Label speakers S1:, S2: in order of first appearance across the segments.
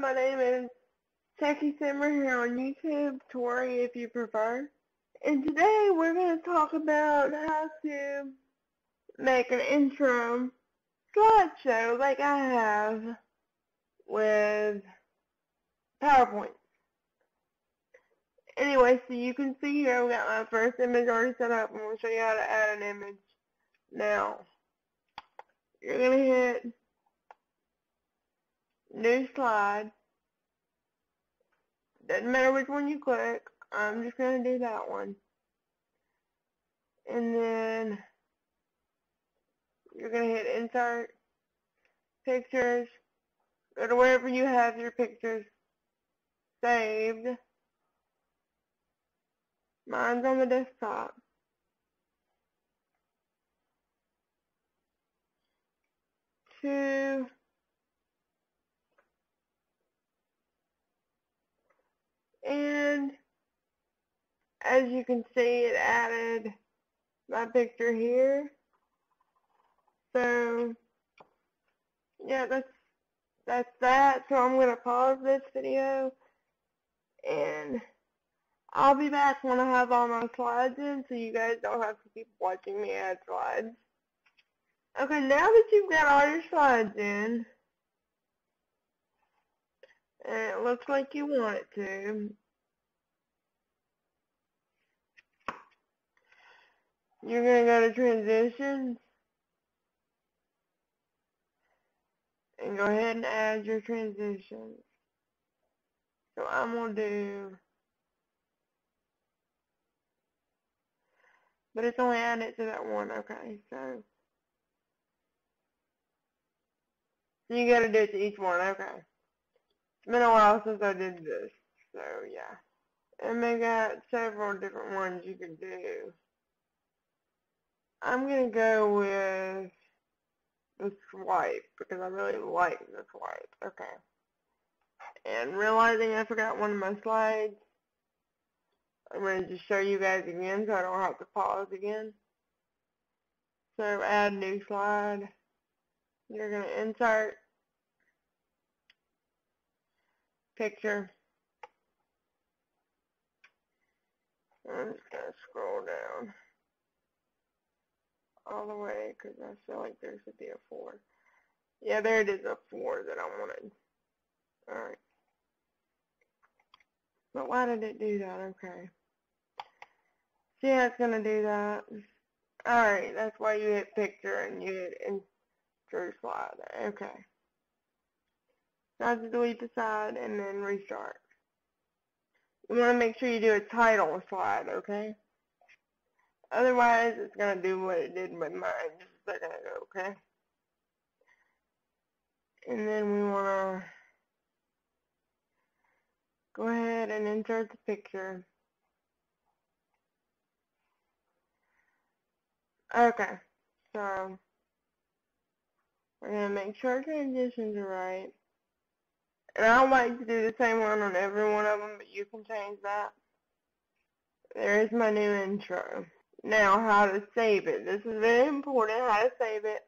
S1: my name is Techie Simmer here on YouTube, Tori if you prefer. And today we're going to talk about how to make an intro slideshow like I have with PowerPoint. Anyway, so you can see here we got my first image already set up and we'll show you how to add an image. Now, you're going to hit new slide. Doesn't matter which one you click. I'm just going to do that one. And then you're going to hit insert pictures. Go to wherever you have your pictures saved. Mine's on the desktop. To and as you can see it added my picture here so yeah that's that's that so I'm gonna pause this video and I'll be back when I have all my slides in so you guys don't have to keep watching me add slides okay now that you've got all your slides in and it looks like you want it to. You're to go to transitions and go ahead and add your transitions. So I'm to do, but it's only added to that one, okay, so. You got to do it to each one, okay. It's been a while since I did this, so yeah. And they got several different ones you can do. I'm going to go with the swipe because I really like the swipe. Okay. And realizing I forgot one of my slides, I'm going to just show you guys again so I don't have to pause again. So add new slide. You're going to insert picture. I'm just going to scroll down all the way because I feel like there should be a 4. Yeah, there it is, a 4 that I wanted. Alright. But why did it do that? Okay. See how it's going to do that? Alright, that's why you hit picture and you hit insert slide. Okay. Now to delete the slide and then restart. You want to make sure you do a title slide, okay? Otherwise, it's going to do what it did with mine just a second ago, okay? And then we want to go ahead and insert the picture. Okay, so we're going to make sure transitions are right. And I like to do the same one on every one of them, but you can change that. There's my new intro. Now, how to save it. This is very important, how to save it.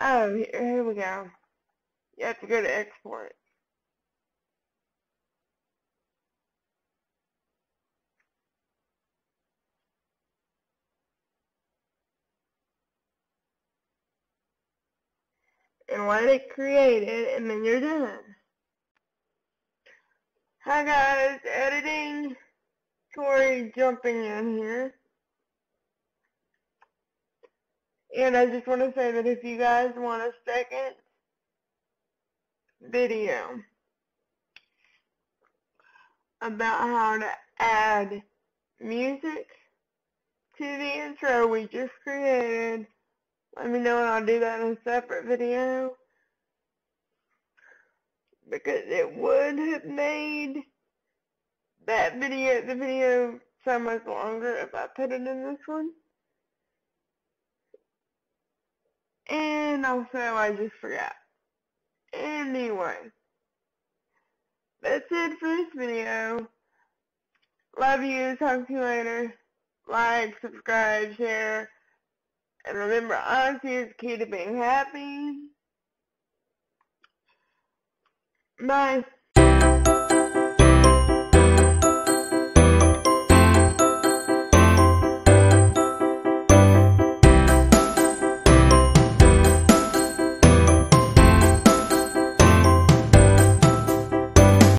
S1: Oh, here, here we go. You have to go to export. and let it create it and then you're done. Hi guys, editing, Tori jumping in here. And I just want to say that if you guys want a second video about how to add music to the intro we just created, let me know and I'll do that in a separate video. Because it would have made that video, the video so much longer if I put it in this one. And also I just forgot. Anyway. That's it for this video. Love you. Talk to you later. Like, subscribe, share. And remember, honesty is key to being happy. Bye.